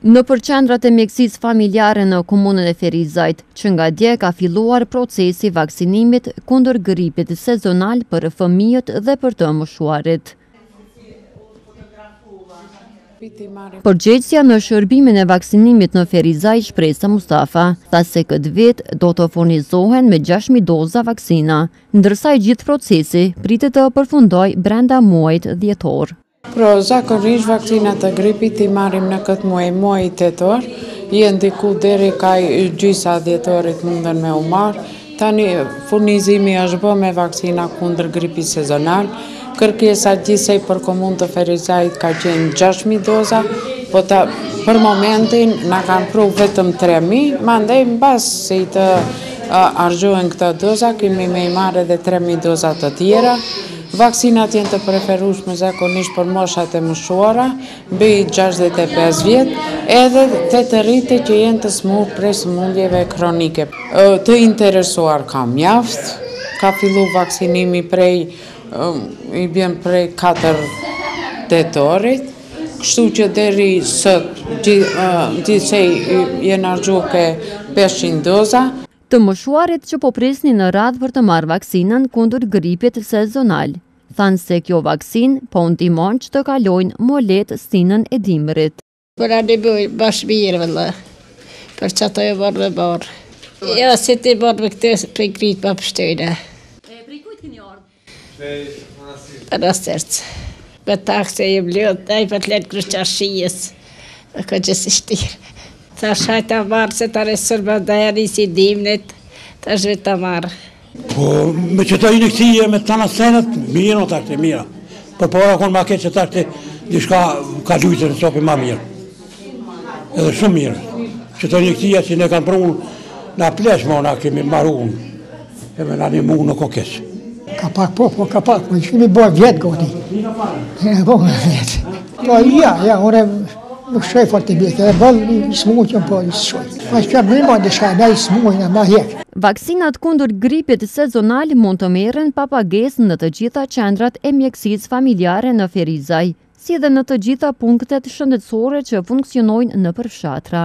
Nëpër qendrat e mjekësisë familjare në komunën e Ferizajt, që nga dje ka filluar procesi i vaksinimit kundër gripit sezonal për fëmijët dhe për të moshuarit. Përgjegjësja në shërbimin e vaksinimit në Ferizaj Shpresa Mustafa, tha se këtë vit do të furnizohen me 6.000 doza vaksina, ndërsa i gjithë procesi pritet të përfundojë brenda muajit dhjetor. Pro, zakonisht vaksinat e gripit i marrim në këtë muaj, muaji tetor, jenë diku deri ka gjysa dhjetorit munden me u marrë, tani furnizimi është bë me vaksina kundër gripit sezonal, kërkesa gjithsej për komunë të Ferizajt ka qenë gjashtë mijë doza, po ta për momentin na kanë pru vetëm tre mijë, mandej mbas se të harxhohen këto doza kemi me i marrë edhe tre mijë doza të tjera, Vaksinat janë të preferueshme zakonisht për moshat e moshuara mbi gjashtëdhjetë e pesë vjet edhe te të rriturit që janë të smurë prej sëmundjeve kronike. Të interesuar ka mjaft, ka fillu vaksinimi prej i bjen prej katër tetorit, kështu që deri sot gjithsej janë harxhu ka pesëqind doza. Të moshuarit që po prisnin në radhë për të marrë vaksinën kundër gripit sezonal, thanë se kjo vaksinë po u ndihmon që të kalojnë më lehtë stinën e dimrit. Për na i bëjnë, bash mirë vëlla. Për që ato e bërë dhe bërë. Jo, si ti bërë me këtë për grip pa pështëjnë. E prej kujt keni ardhë? Rastësisht. Këtë taksë i mblodh në një fotlet kryqëzar shijes, në Kocë Sishtirë. Thash hajt ta marr se tani s'u bën dot ja nisi i dimnit, thash vetë ta marr. Po me qëto injeksione me tana senet mirë o tashti mirë. Përpara kon ma keq se tashti diçka ka lujtë një copë ma mirë. Edhe shumë mirë. Qëto injeksia që na kanë prunë, na pleqve na kemi marrun unë. E me na nihmu në kokes. Ka pak po, po ka pak, po ishkemi bërë vjetë goti. E po me vjetë. Po ja, ja, unë nuk shkoj fort të bjetë, e bëllë një smuë që më po një shkoj. Ma që kam një ma në shkaj, na i smuë, na ma hek. Vaksinat kundër gripit sezonal mund të merren pa pagesë në të gjitha qendrat e mjekësisë familjare në Ferizaj. si dhe në të gjitha punktet shëndetësore që funksionojnë nëpër fshatra.